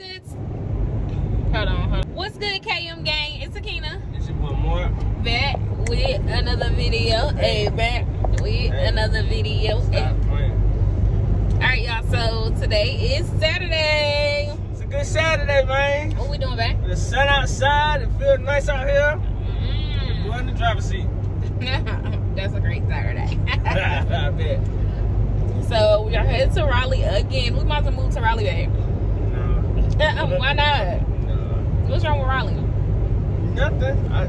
Hold on, hold on. What's good, KM gang? It's Akina. It's your boy more. Back with another video. Hey, back with Hey. another video. Hey. Playing. All right, y'all. So today is Saturday. It's a good Saturday, man. What we doing, babe? The sun outside, it feels nice out here. Mm. We're in the driver's seat. That's a great Saturday. I bet. so we are headed to Raleigh again. We might as well move to Raleigh, babe. Why not? no. What's wrong with Raleigh? Nothing. I,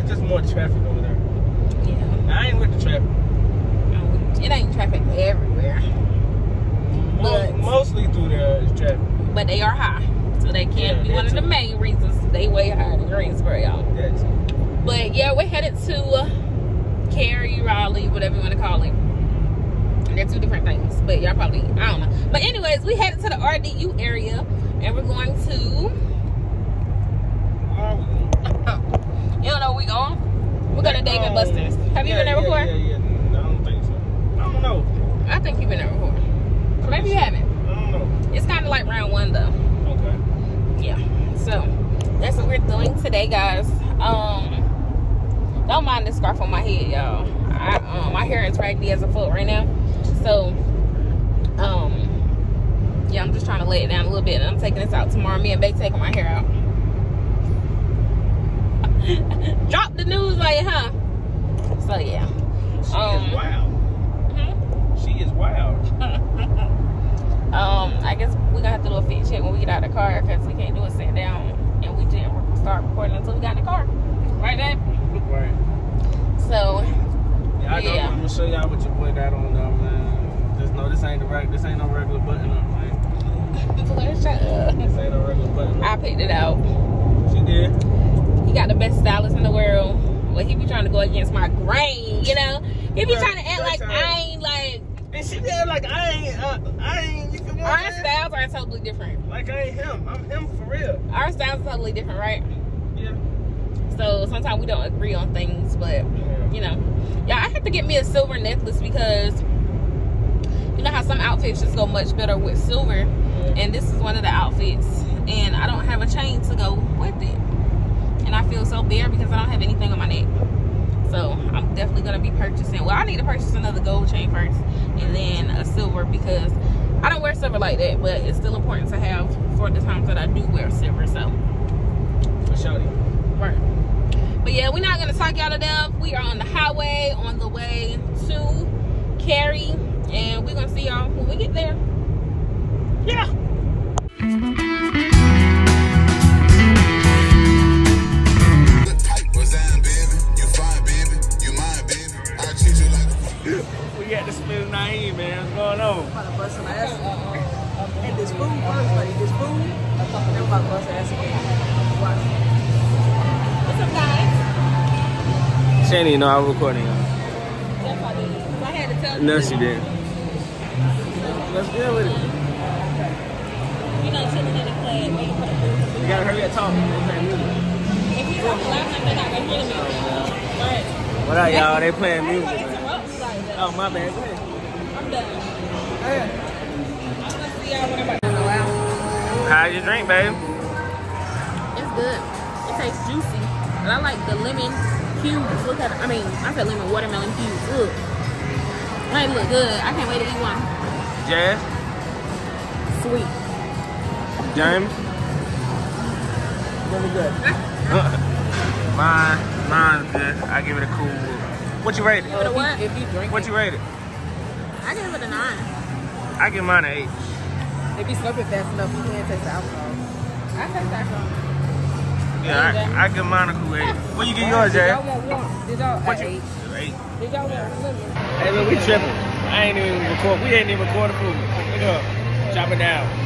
it's just more traffic over there. Yeah. I ain't with the traffic. It ain't traffic everywhere, But- mostly through there is traffic. but they are high. So they can Yeah, be one of the main reasons they way higher than Greensboro, y'all. That's it. But yeah, we're headed to uh, Cary, Raleigh, whatever you want to call it. They're two different things, but y'all probably, I don't know. But anyways, we headed to the RDU area and we're going to, you don't know where we going? We're going to Dave and Um, Buster's. Have you yeah, been there before? Yeah, yeah, yeah. I don't think so. I don't know. I think you've been there before. Or maybe you haven't. I don't know. It's kind of like round one though. Okay. yeah so that's what we're doing today guys um don't mind the scarf on my head y'all I, um, my hair is raggedy as a foot right now so yeah i'm just trying to lay it down a little bit and i'm taking this out tomorrow me and Bay taking my hair out drop the news like huh so yeah She Um, is wild. Mhm. She is wild. um i guess we're gonna have to do a fit check when we get out of the car because we can't do it sitting down and we didn't start recording until we got in the car right babe Right. so Yeah, I. Yeah. I'm gonna show y'all what your boy got on though, man. Just know this ain't the reg- this ain't no regular button up, I picked it out. She did. He got the best stylist in the world. Well, he be trying to go against my grain, you know. He be trying to act like I ain't like And she did like I ain't uh, I ain't you feel our I'm styles are totally different. Like I ain't him. I'm him for real. Our styles are totally different, right? Yeah. So sometimes we don't agree on things, but Yeah. you know, yeah, I have to get me a silver necklace because you know how some outfits just go much better with silver, and this is one of the outfits, and I don't have a chain to go with it, and I feel so bare because I don't have anything on my neck. So I'm definitely gonna be purchasing. Well, I need to purchase another gold chain first, and then a silver because I don't wear silver like that, but it's still important to have for the times that I do wear silver. So. For sure. Right. But yeah, we're not gonna talk y'all to death. We are on the highway on the way to Cary, and we're gonna see y'all when we get there. Yeah. Good type, resign, baby. You fine, baby. You mine, baby. I treat you like a We got the spin Naeem, man. What's going on? about to bust some ass. And this food first, like this food, I'm about to bust ass again. Watch. What's up, guys? She didn't even know I was recording. Yes, I did. I had to tell No, you. she didn't. Let's deal with it. You chilling in the club, waiting for the food. You gotta hurry up talking. They playing music. If you talk enough, they're not gonna hear me. Right. What up, y'all? They playing music. gonna man. interrupt me like? Oh, my bad. I'm done. I'm gonna see y'all when I'm How's your drink, babe? It's good. It tastes juicy. And I like the lemon cubes. Look at it. I mean, I said lemon watermelon cubes. Look. They look good. I can't wait to eat one. Jazz? Sweet. James? Really good. mine, mine's good. I give it a cool. What you rate it? Give it a what? If you drink What you rate it? I give it a nine. I give mine an eight. if you slurp it fast enough, you can't taste the alcohol. I taste that from. Yeah, I, I give mine a cool eight. What you give yours, Did Jazz? y'all want one? Did y'all What eight? Eight. Did y'all want lemon? Hey, look, we tripping. I ain't even record. We ain't even record the food. Look up. Chop it down.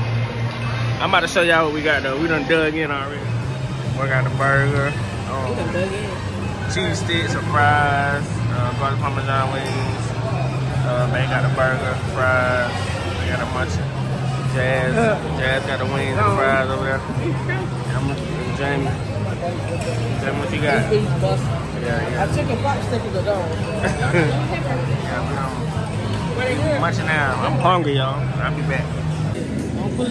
I'm about to show y'all what we got though. We done dug in already. We got the burger, You um, done dug in. cheese sticks, some fries, uh, garlic parmesan wings. Uh, they got the burger, fries. We got a bunch Jazz. Jazz got the wings and fries over there. I'm Jamie. Jamie, what you got? These these bust. Yeah, yeah. A chicken pot stick is a dog. yeah we, um, munching now. I'm hungry, y'all. I'll be back put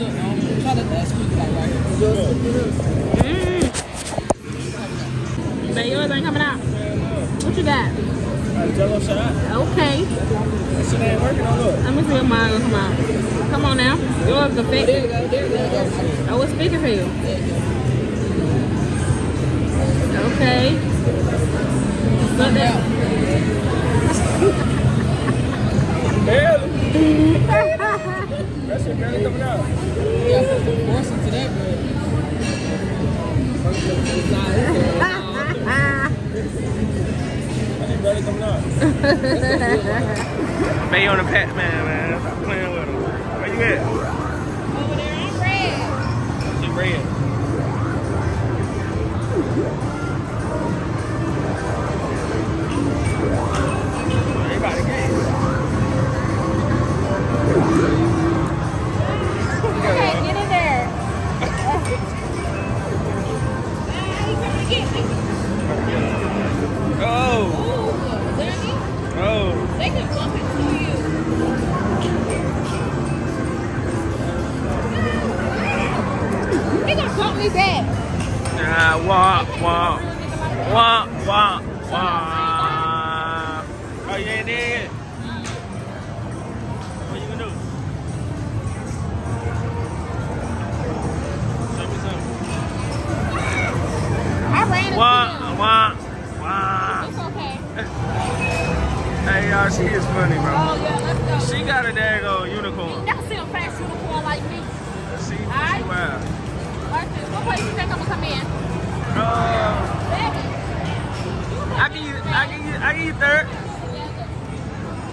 yours ain't coming out. What you got? A jello shot. Okay. This shit ain't working, oh look. Let me see if mine will come out. Come on now. Yours is a fake. There. Oh, it's bigger for you. Okay. Look that. Barely. That shit barely coming out. Yeah, forcing to that, but. That shit barely coming out. Bay on the Pac Man, man. Stop playing with him. Where you at? Over there, I'm red. She red.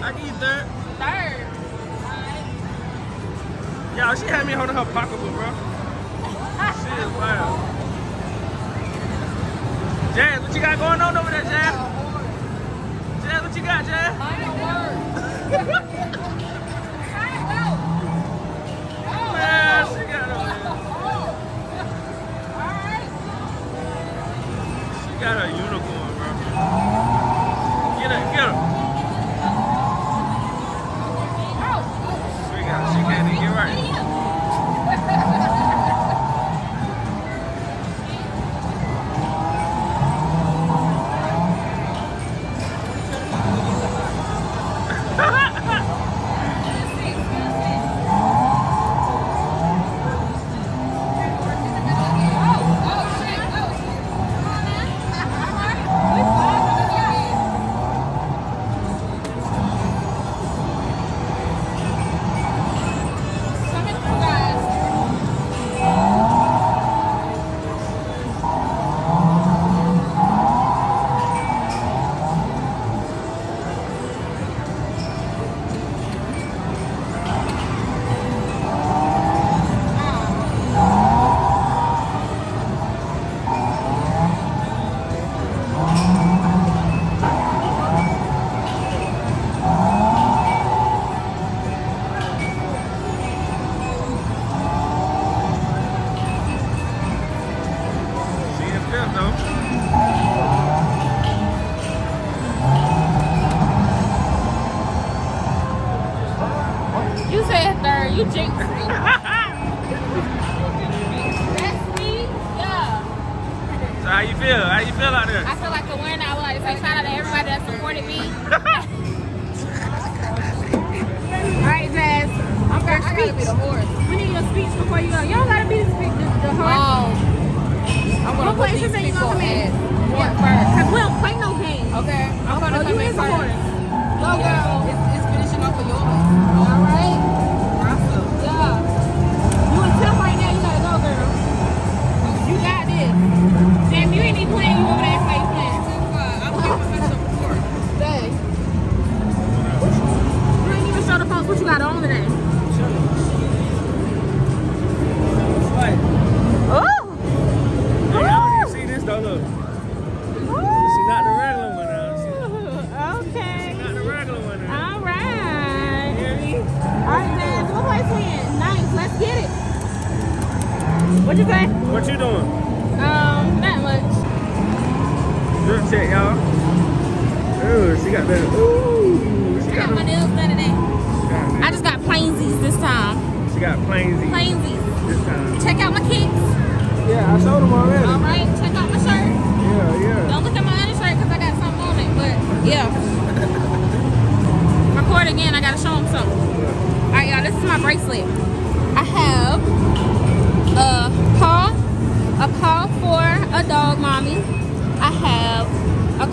I third. Third. Right. Y'all, she had me holding her pocketbook, bro. she is wild. Jazz, what you got going on over there, Jazz? Jazz, what you got, Jazz? Man, got a, she got a uniform.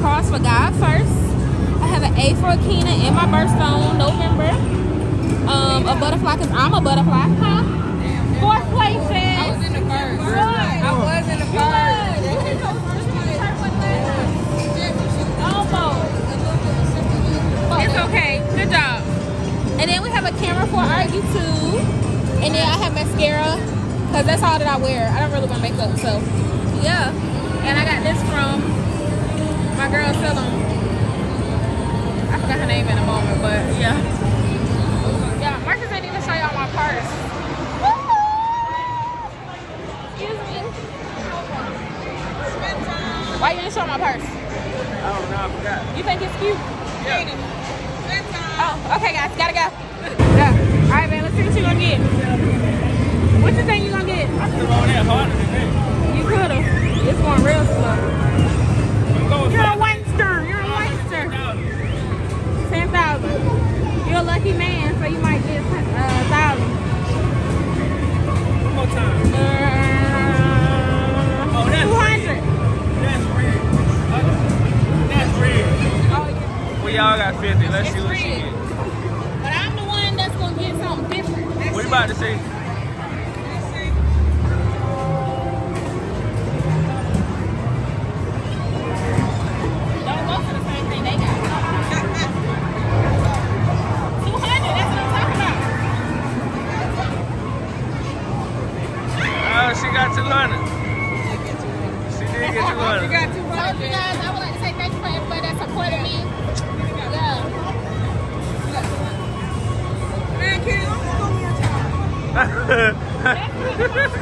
Cross for God first. I have an A for Akina in my birthstone, November. Um, a butterfly because I'm a butterfly. Huh? Fourth place, I was in the first. I was in the It's okay. Good job. And then we have a camera for our YouTube. And then I have mascara. Because that's all that I wear. I don't really wear makeup. So, yeah. And I got this from my girl Philum. I forgot her name in a moment. But, yeah. Yeah, Marcus didn't even show y'all my purse. Excuse me. Why you didn't show my purse? I don't know, I forgot. You think it's cute? Yeah. Oh, okay, guys, gotta go. Yeah. All right, man. Let's see what you gonna get. What you think you gonna get? I still on that harder than that. You could've. It's going real slow. Going You're a wankster. You're a wankster. Ten thousand. You're a lucky man, so you might get a uh, thousand. One more time. Uh, Oh, that's two hundred. That's red. That's red. Oh yeah. We all got 50. Let's It's see what she red. get. But I'm the one that's gonna get something different. What you about to say? Did get 200. Told you guys, I would like to say thank you for everybody that supported me. Yeah. Let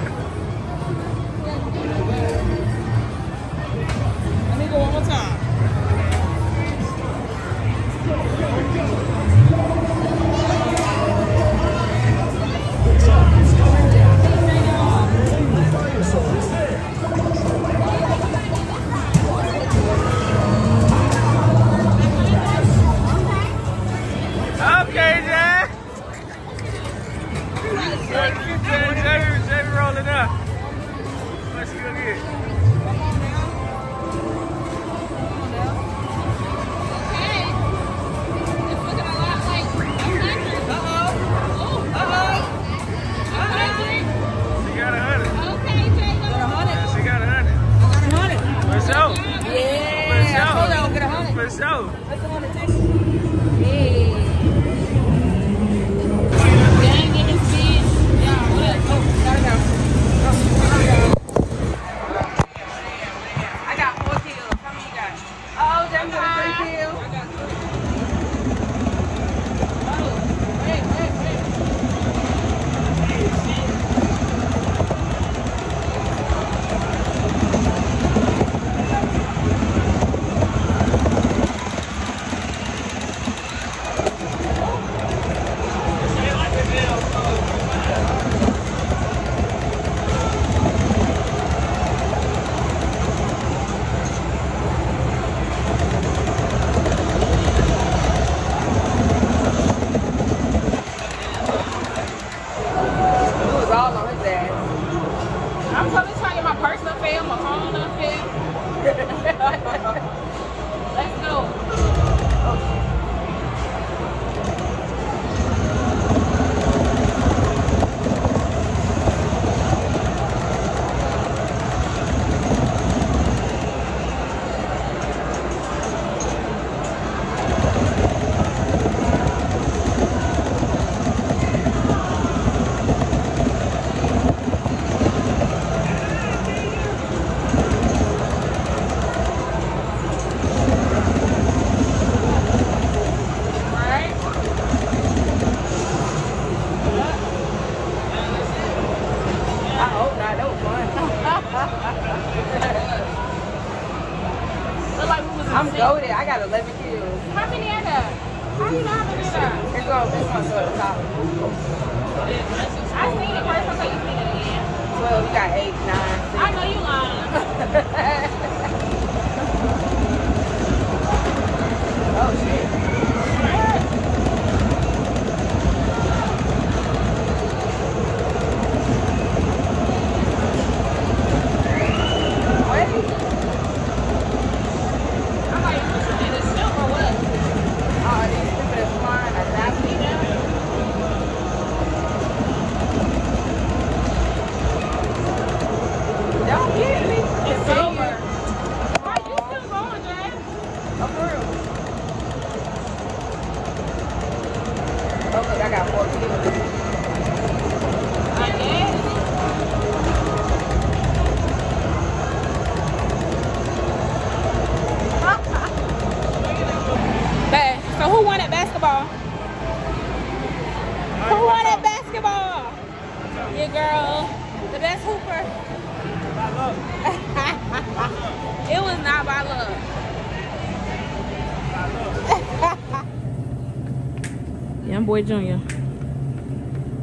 boy Junior.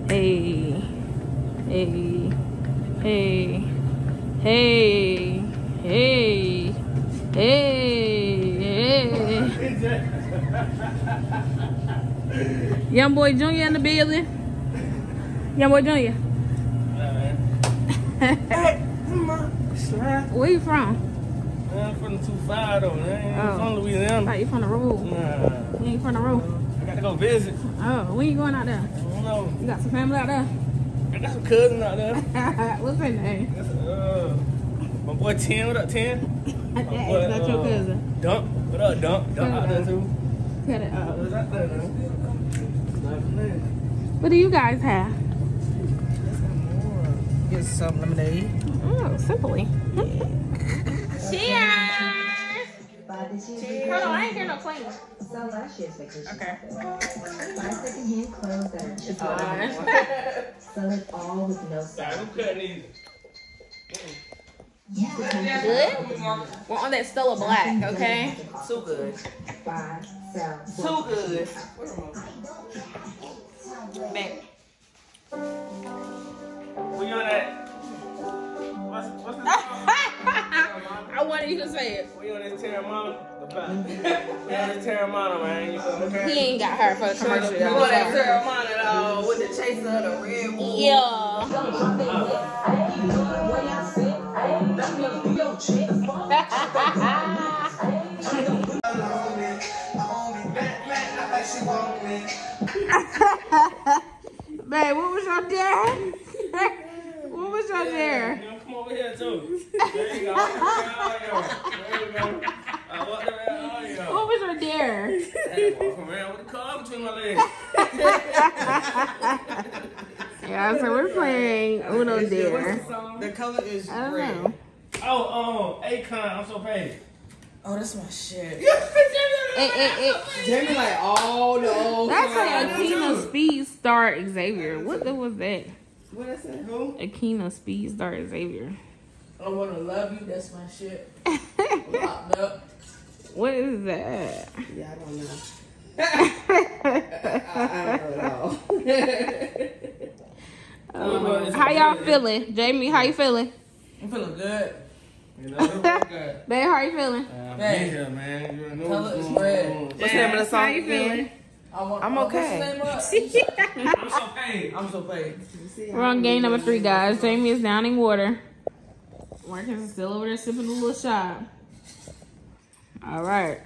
Hey, hey, hey, hey, hey, hey, hey. Young boy Junior in the building. Young boy Junior. Where you from? I'm from the 2-5 though, man. I'm Oh. from Louisiana. Like you from the road. Nah, You ain't from the road. I got to go visit. Oh, when you going out there? I don't know. You got some family out there? I got some cousins out there. What's their name? That's, uh, my boy Tim, what up, Tim? That My is boy, not your uh, cousin. Dump. what up, Dump? Dunk out there too. Cut it up. What's out there, man? What do you guys have? Get some lemonade. Oh, simply. Cheers! Hold on, I ain't hear no clean. Sell last year's vacation. Okay. Buy secondhand clothes that are cheap. Fine. Sell it all with no Nah, sell. who cutting these? Good? We're on that Stella Black, okay? Too good. Buy, sell. Too good. Back. Where you on that? What's, what's this? I wanted you to say it. Where on this Terramana? The back. Where on this Terramana, man? You feel me? He ain't got her for the commercial. You y'all. that Terramana though with the chaser of the red bull. Yeah. Babe, what was your dare? what was your dare? You know, come over here too. There you go. There you go. I walked around. Oh, yeah. What was your dare? Hey, walk the car between my legs. Yeah, so we're playing Uno Dare. The color is I don't red. know. Oh, um, Akon, I'm so paid. Oh, that's my shit. It, it, it, Jamie like all the old. that's songs. like Akina Speed Star Xavier. What the was that? What is it? Who? Akina Speed Star Xavier. I wanna love you. That's my shit. Locked up. What is that? Yeah, I don't know. I, I don't know. Um, how y'all feeling? Jamie, how you feeling? I'm feeling good. You know, good. Babe, how you feeling? Uh, Hey. be here, man. You know Color what's going red. on. What's the name of the song How you feeling? I want, I'm oh, okay. What's the name of it? I'm so paid. I'm so paid. We're on game number three, guys. Jamie is downing water. Marcus is still over there sipping a little shot. All right.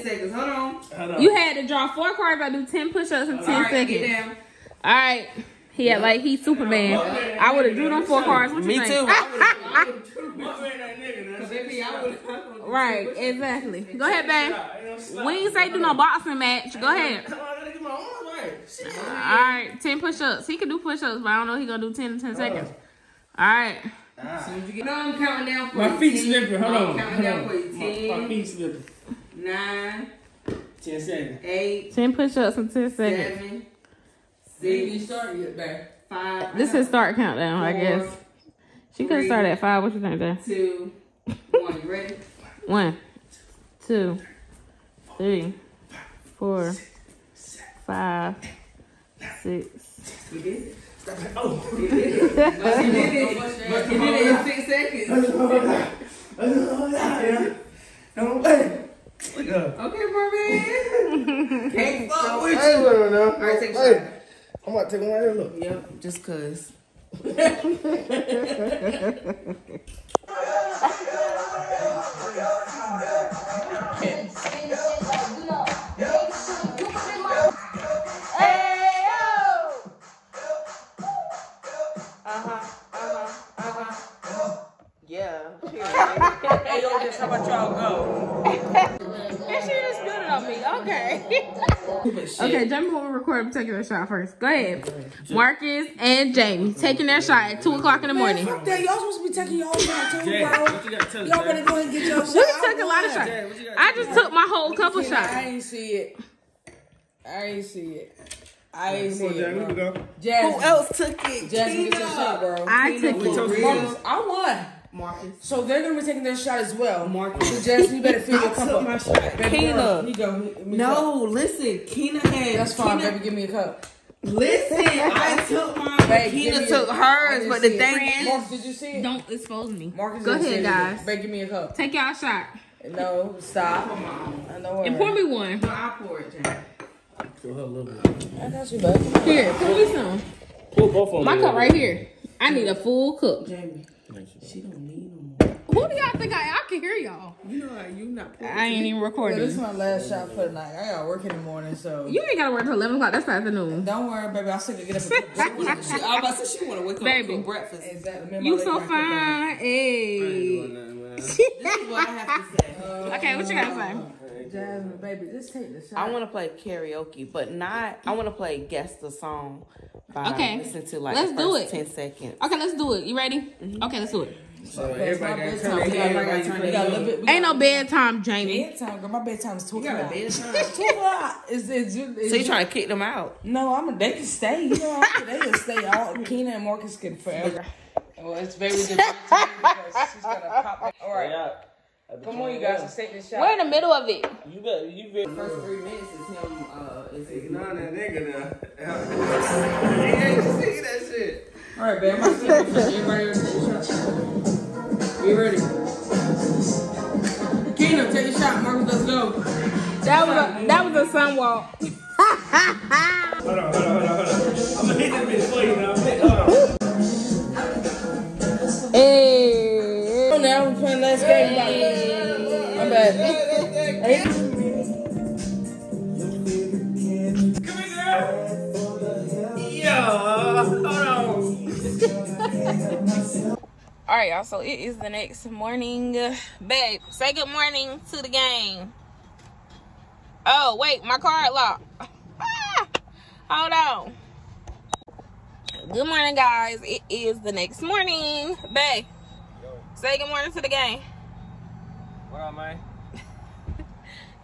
Seconds. Hold on. Hold on. you had to draw four cards. I do ten push-ups in ten All right, seconds. get down. All right. He had like he's Superman. I would have drew them four cards. What Me think? too. What made that nigga? That's Baby, I would've- right. Exactly. Go ahead, babe. Ain't no slap. We ain't say do no boxing match. Go ahead. Come on, I gotta get my arms right. Shit. All right. Ten push-ups. He can do push-ups, but I don't know if he gonna do ten in ten seconds. All right. No, I'm counting down for My you. feet Ten. slipping. Hold I'm on. counting down for you. My, my Ten, feet slipping. Nine, 10 seconds. eight, Ten push-ups in ten seconds. seven, six, five. This is start countdown, I guess. four, She could have started at five. What you think, Dad? Two, one. You ready? One, two, three, four, five, six. We did it. Oh, we did it. But we did it. But we did it in six seconds. Okay, Merman. Can't fuck with Hey, you. wait a minute now. All right, take a Hey, shot. I'm about to take one right here. Look. Yep, just cause. Uh-huh, uh-huh, uh-huh. Yeah. hey, yo, just how about y'all go? And she just spilled it on me. Okay. okay, Jamie will record him taking a shot first. Go ahead. Marcus and Jamie taking their shot at 2 o'clock in the morning. Fuck that. Y'all supposed to be taking y'all shot too, Jay, bro. you got to tell us, Y'all better Jay? go ahead and get your shot. We I took a lot of shots. Jay, what you got to I just took my whole couple shots. I ain't see it. I ain't see it. I ain't see on, it, we go. Jasmine, Who else took it? Jasmine, get your shot, bro. I took it. you. I won. Marcus. So they're gonna be taking their shot as well. Marcus. So Jasmine, you better fill your I cup took up. my shot. Baby Kina. you go. me- me No, listen. Kina cup. had. That's fine, Kina- baby. Give me a cup. Listen, I took mine. Babe, Kina took a- I hers, but the thing is, Marcus, did you see it? Don't expose me. Marcus, Go didn't ahead, guys. Babe, give me a cup. Take y'all shot. No, stop. I know And pour me one. I'll pour it, Jay. Fill her a little bit. I got you, babe. Here, pour me some. Pull both of them. My cup right here. I need a full cup. Jamie, she don't need no more. Who do y'all think I am? I can hear y'all. You know how you not. I ain't even Yeah, recording. this is my last shot for the night. I gotta work in the morning, so. You ain't gotta work till 11 o'clock. That's the afternoon. Don't worry, baby. I still can get up and cook breakfast. She, I was about to say she want to wake up Baby. and cook breakfast. Exactly. And my You so gonna fine. I ain't Hey. Doing nothing, man. This is what I have to say. Okay, what you gotta say? Jasmine, baby, just take the shot. I want to play karaoke, but not. I want to play guess the song. By Okay. Listen to like Let's the do it. ten seconds. Okay, letty do it. You ready? Mm-hmm. Okay, let's do it. So everybody got to turn their got- head we got- while you we turn got their a little head. bit- we Ain't no bedtime, Jamie. Bedtime, girl. My bedtime is two You got a o'clock. bedtime. Two o'clock. It's, it's, it's, So you trying to kick them out? No, I'm. They can stay. You know, they can stay. All Kina and Marcus can forever. Well, it's very difficult because she's gonna pop. Back. All right, Yeah. come on, you guys. Let's take this shot. We're in the middle of it. You better, you better. First three minutes is him. Uh, is his Nah, that nigga now. You ain't see that shit. All right, babe. I'm about to take this shot. Everybody ready to take a shot? You ready? Kina, take a shot. Marcus, let's go. That was a that was a sun walk. Hold on, hold on, hold on, hold on. I'm gonna hit this bitch for you now. All right, y'all. So it is the next morning, babe. Say good morning to the gang. Oh wait, my card locked. Ah, Hold on. Good morning, guys. It is the next morning, babe. Say good morning to the gang. What up, man?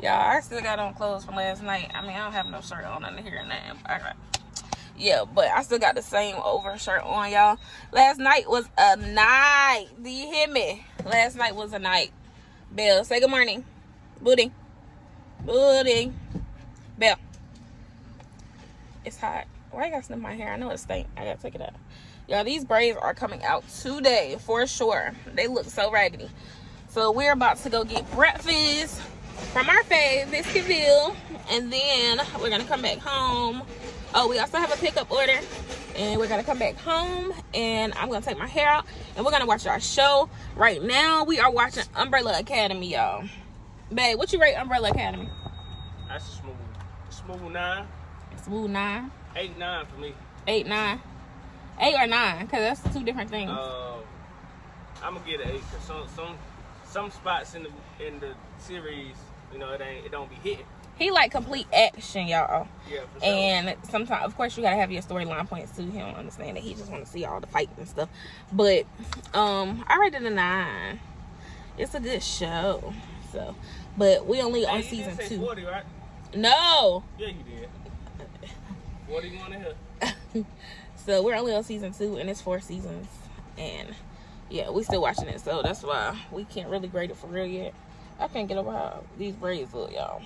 Y'all, I still got on clothes from last night. I mean, I don't have no shirt on under here now. I got, yeah, but I still got the same over shirt on, y'all. Last night was a night. Do you hear me? Last night was a night. Belle, say good morning. Booty. Booty. Belle. It's hot. Why you gotta snip my hair? I know it stink. I gotta take it out. Y'all, these braids are coming out today for sure. They look so raggedy. So we're about to go get breakfast from our fave, Biscuitville. And then we're gonna come back home. Oh, we also have a pickup order. And we're gonna come back home and I'm gonna take my hair out and we're gonna watch our show. Right now, we are watching Umbrella Academy, y'all. Babe, what you rate Umbrella Academy? That's a smooth, smooth nine, Smooth nine, eight, nine for me. eight, nine, eight or nine, because that's two different things. Uh, I'm gonna get an eight because some some some spots in the in the series, you know, it ain't it don't be hitting. he like complete action, y'all. Yeah, for sure. And sometimes, of course, you gotta have your storyline points too. He don't understand that he just want to see all the fights and stuff. But um, I rated a nine. It's a good show. So, but we only Hey, on season two. 40, right? No, Yeah, you did. What do you want to hear? so we're only on season two, and it's four seasons. And yeah, we still watching it. So that's why we can't really grade it for real yet. I can't get over how these braids look, y'all.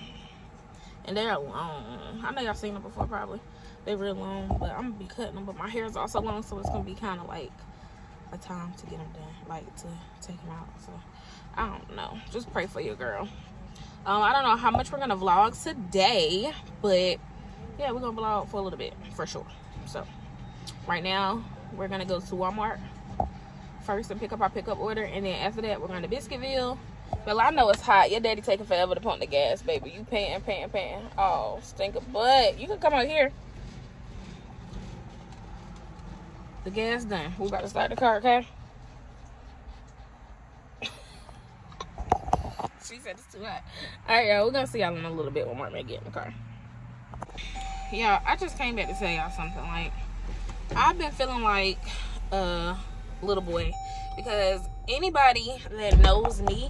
And they're long. I know y'all seen them before, probably. They're real long, but I'm gonna be cutting them. But my hair is also long, so it's gonna be kind of like a time to get them done, like to take them out. So I don't know. Just pray for your girl. Um, I don't know how much we're gonna vlog today, but yeah, we're gonna vlog for a little bit for sure. So right now we're gonna go to Walmart first and pick up our pickup order, and then after that we're going to Biscuitville. Well, I know it's hot. Your daddy taking forever to pump the gas, baby. You paying, paying, paying. Oh, stink of butt. You can come out here. The gas done. We about to start the car, okay? she said it's too hot. All right, y'all. We're gonna see y'all in a little bit when may get in the car. Yeah, I just came back to tell y'all something. Like, I've been feeling like uh little boy because anybody that knows me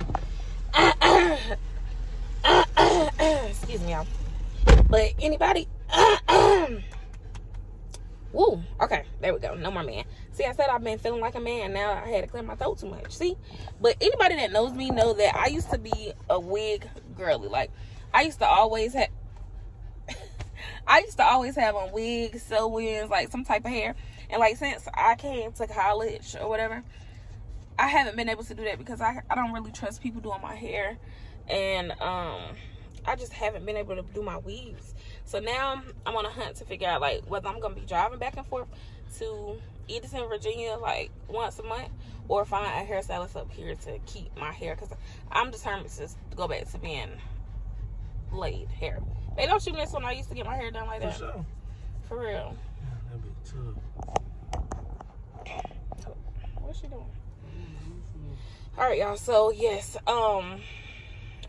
excuse me y'all but anybody Woo, okay, there we go. No more man. See, I said I've been feeling like a man. Now I had to clear my throat too much. See, but anybody that knows me know that I used to be a wig girly. Like I used to always have. I used to always have on wigs, sew-ins, like some type of hair. And like since I came to college or whatever, I haven't been able to do that because I, I don't really trust people doing my hair. And um I just haven't been able to do my weaves. So now I'm on a hunt to figure out like whether I'm gonna be driving back and forth to Edison, Virginia, like once a month, or find a hairstylist up here to keep my hair because I'm determined to go back to being laid hair. Hey, don't you miss when I used to get my hair done like that? For sure. For real. That'd be tough. What's she doing? All right, y'all. So yes, um,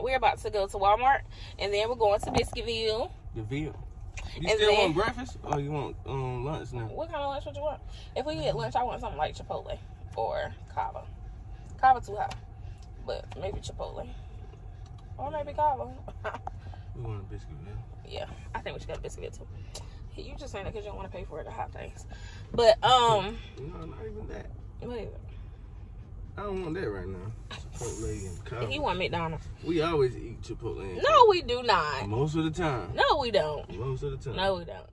we're about to go to Walmart, and then we're going to Biscuitville. The veal. You And still then- want breakfast or you want um, lunch now? What kind of lunch would you want? If we get lunch, I want something like Chipotle or Cava. Cava too high, but maybe Chipotle or maybe Cava. We want a biscuit veal. yeah, I think we should go to Biscuitville too. You just saying that because you don't want to pay for it, the hot things. But um, No, not even that. wait, I don't want that right now. Chipotle and cow. he want McDonald's. We always eat Chipotle and No, we do not. Most of the time. No, we don't. Most of the time. No, we don't.